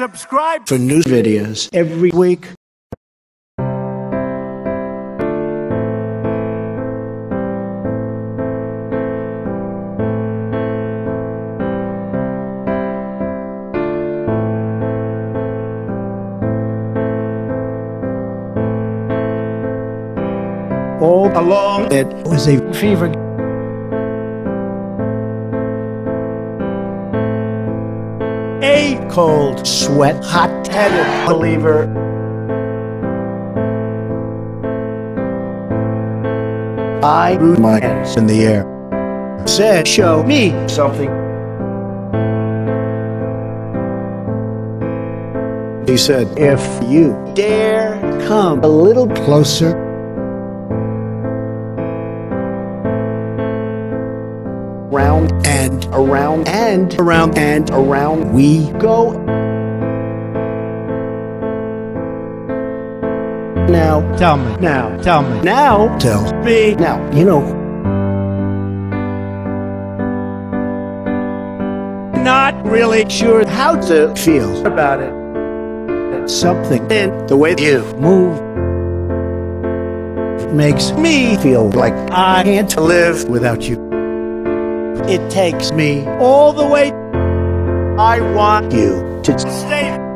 subscribe for new videos every week. All along, it was a fever. A cold sweat, hot-headed believer. I threw my hands in the air. Said, show me something. He said, if you dare come a little closer, round and around and around and around we go. Now, Tell me. now, Tell me. now, tell me. Now, you know, Not really sure how to feel about it. Something in the way you move makes me feel like I can't live without you. It takes me all the way. I want you to stay